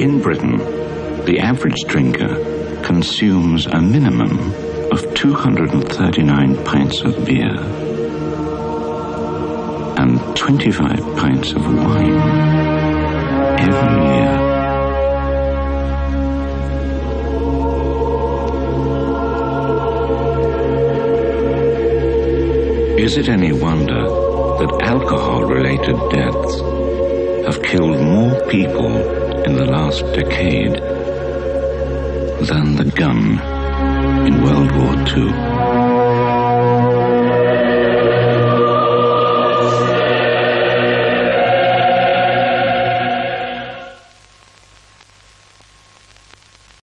In Britain, the average drinker consumes a minimum of 239 pints of beer and 25 pints of wine every year. Is it any wonder that alcohol-related deaths have killed more people in the last decade than the gun in World War II?